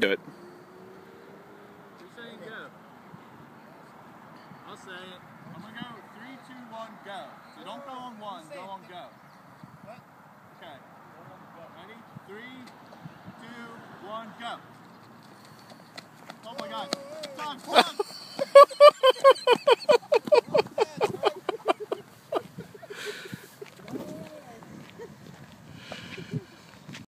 Do it. Who's saying go? I'll say it. I'm gonna go three, two, one, go. So don't go on one, go on go. Okay. Ready? Three, two, one, go. Oh my god. Time, time!